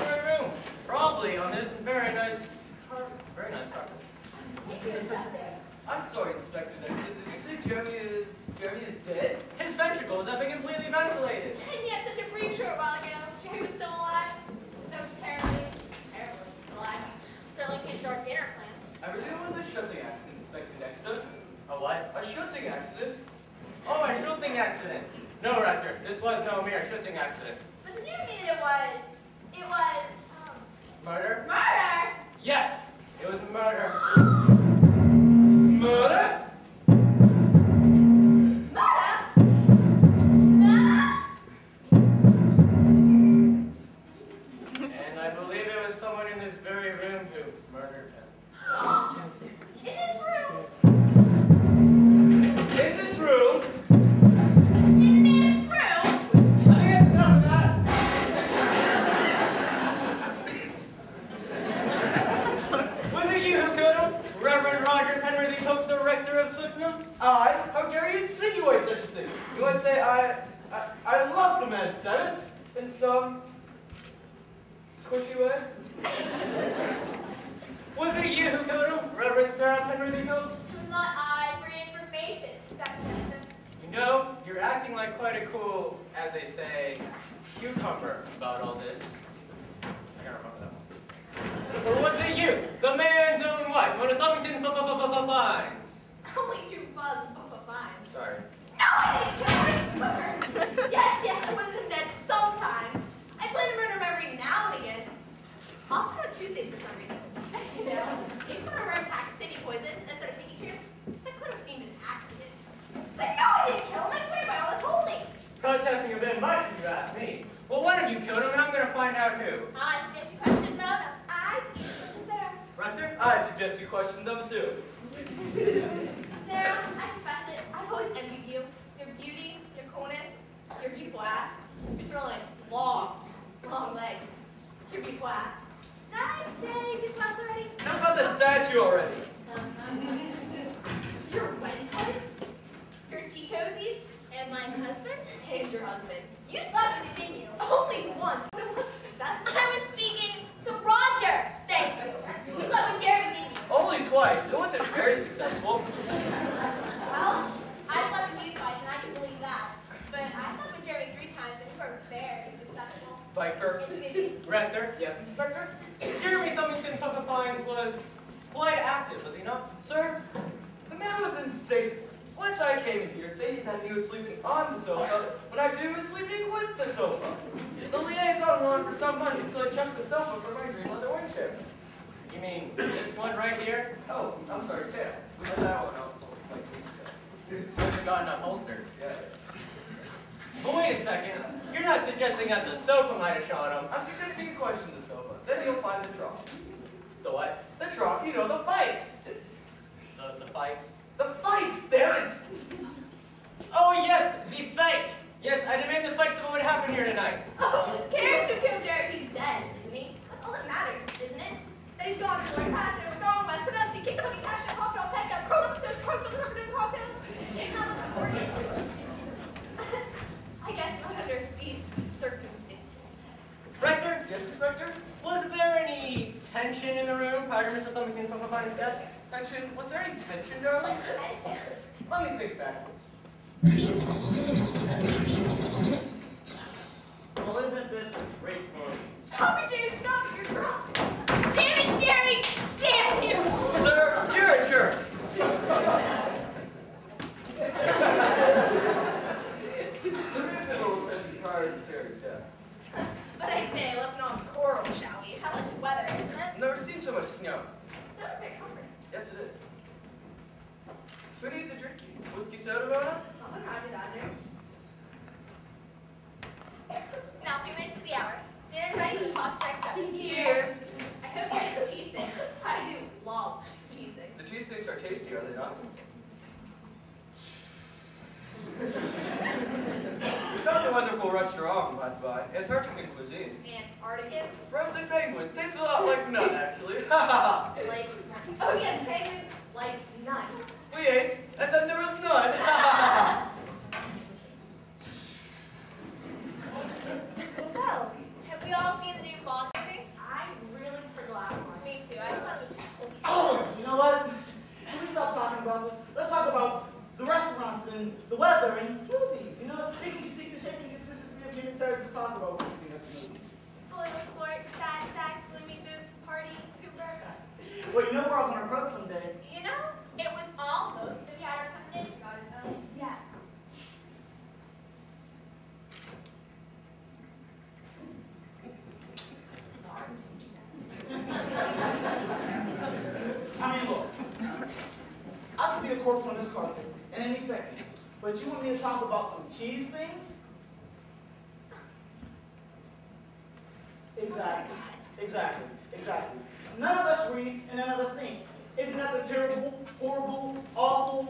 very room. Probably on this very nice carpet. Very nice carpet. I'm sorry, Inspector Dexter. Did you say Jeremy is Jeremy is dead? His ventricles have been completely ventilated. And yet such a brief short while ago, Jeremy was still alive. So terribly, terribly alive. Certainly changed our dinner plans. It was a shooting accident, Inspector Dexter. A what? A shooting accident? Oh, a shooting accident. No, Rector. This was no mere shooting accident. But news that it was, it was, um, murder! Some squishy way. Was it you who killed him? Reverend Sarah Penworthy Coates? It was not I for information, You know, you're acting like quite a cool, as they say, cucumber about all this. I gotta remember that one. Or was it you, the man's own wife, Mona Thumbington Fines? Only two fuzz of fine. Sorry. No, I didn't kill my swimmer. yes, yes, I wanted him dead sometimes. I plan to murder him every now and again. Often on Tuesdays for some reason. You know, if I were in Pakistani poison instead of taking cheers, that could have seemed an accident. But no, I didn't kill him. I swear by all that's holy. Protesting a bit much, if you ask me. Well, one of you killed him, and I'm gonna find out who. I suggest you question Mona. I suggest you question Sarah. Rector? I question them too. Sarah, I confess it. I've always envied you. Your beauty, your coolness, your beautiful ass. Your thrilling, long, long legs. Your beautiful ass. Did I say beautiful ass already? How about the statue already? your wedding clothes, your tea cozies, and my husband, and your husband. You slept with it, didn't you? Only once, but it wasn't successful. I was speaking to Roger. Thank you. You slept with Jerry, didn't you? Only twice. It wasn't very successful. Well, I slept with you twice, and I didn't believe that. But I slept with Jerry three times, and you were very successful. Viper. Rector? Yes, Inspector? Jeremy Thumbington Fines was quite active, was he not? Sir, the man was insane. Once I came in here, they that he was sleeping on the sofa, when actually he was sleeping with the sofa. The liaison went on for some months until I chucked the sofa for my green leather wing chair. You mean this one right here? Oh, I'm sorry, tail. We got that one out. This hasn't gotten upholstered. Yeah. But wait a second. You're not suggesting that the sofa might have shot him. I'm suggesting you question the sofa. Then you'll find the trough. The what? The trough, you know, the bikes. The, the fights? The fights, damn it! Oh yes, the fights! Yes, I demand the fights about what happened here tonight. Oh, who cares who killed Jerry? He's dead, isn't he? That's all that matters, isn't it? That he's gone to Lord Pass, and we're going west, pronounce he kicked the fucking cash and hopped off head, got grown upstairs, croaked with the rubber dude cocktails. Isn't that what's important? I guess not under these circumstances. Rector, Yes, Inspector? was there any tension in the room prior to Mr. Thumbington's Papa Fine's death? Tension? Was there any tension, darling? Let me think backwards. Well, isn't this a great morning? Stop it, Jerry, stop it, you're drunk. Damn it, Jerry! Damn you! Sir, you're a jerk. the man had a little tension prior to Jerry's death. But I say, let's not quarrel, shall we? How much weather, isn't it? Never so much snow. Snow's very comforting. Yes, it is. Who needs a drink? Whiskey soda, Mona? Oh, Roger, Dodger. It's now a wonderful restaurant, by the by. Antarctican cuisine. Antarctica? Roasted penguin. Tastes a lot like nut, actually. Like none. Oh yes, penguin, like none. we ate, and then there was none. So, have we all seen the new Bond movie? I'm really for the last one. Me too. I just thought it was so Oh, you know what? Can we stop talking about this? Let's talk about the restaurants and the weather and movies. You know, we can critique the shape and consistency of human terms. Just talk about what we've seen at the movies. spoil sport, sad sack, gloomy boots, party, Cooper. Well, you know we're all gonna croak someday. You know, it was almost if you had our combination got his own. Yeah. I mean, look. I could be a corpse on this carpet in any second. But you want me to talk about some cheese things? Oh exactly. Exactly. Exactly. None of us read and none of us think. Isn't that the terrible, horrible, awful,